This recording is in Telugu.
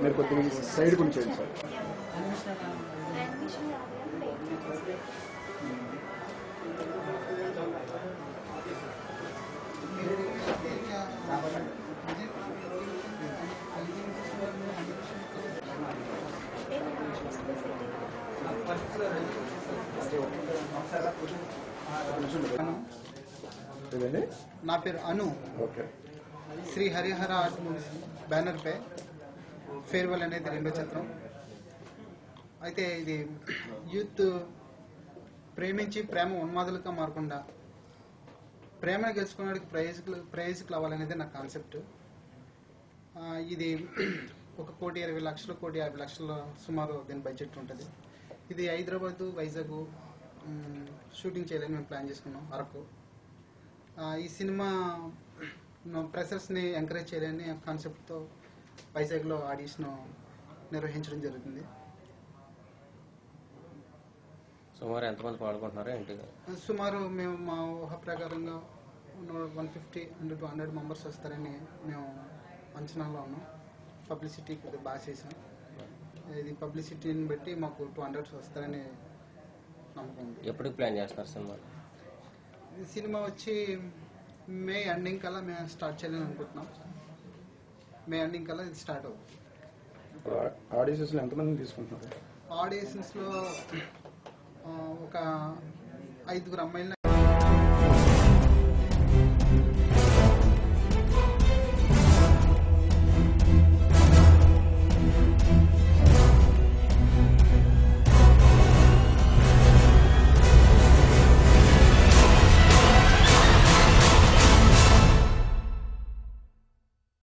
మీరు కొద్దిగా సైడ్ కొంచెం సార్. నా పేరు Anu. Sri Harihara art movies banner పై ఫేర్వెల్ అనేది రెండో చిత్రం. అయితే ఇది యూత్ ప్రేమించి ప్రేమ ఉన్మాదులుగా మారకుండా ప్రేమను గెలుచుకున్నాడికి ప్రయోజకులు ప్రయోజకులు అవ్వాలనేది నా కాన్సెప్ట్. ఇది ఒక కోటి ఇరవై లక్షలు కోటి యాభై లక్షల సుమారు దీని బడ్జెట్ ఉంటుంది. ఇది హైదరాబాద్ వైజాగ్ షూటింగ్ చేయాలని మేము ప్లాన్ చేసుకున్నాం అరకు ఈ సినిమా ప్రెసర్స్ని ఎంకరేజ్ చేయాలని కాన్సెప్ట్తో వైజాగ్లో ఆడిషన్ నిర్వహించడం జరుగుతుంది. సుమారు ఎంతమంది పాల్గొంటున్నారో ఏంటి? సుమారు మేము మా ఊహ ప్రకారంగా one fifty hundred two hundred members వస్తారని మేము అంచనాలో ఉన్నాం. పబ్లిసిటీ కొద్దిగా బాగా చేసాం ఇది పబ్లిసిటీని బట్టి మాకు టూ హండ్రెడ్ వస్తారని నమ్మకం ఉంది. ఎప్పటికి ప్లాన్ చేస్తున్నారు సినిమా? ఈ సినిమా వచ్చి మే ఎండింగ్ కల్లా మేము స్టార్ట్ చేయాలని అనుకుంటున్నాం. మే ఎండింగ్ కల్లా ఇది స్టార్ట్ అవుతుంది. ఆడిషన్స్లో ఎంతమందిని తీసుకుంటున్నారు? ఆడిషన్స్లో ఒక ఐదుగురు అమ్మాయిలను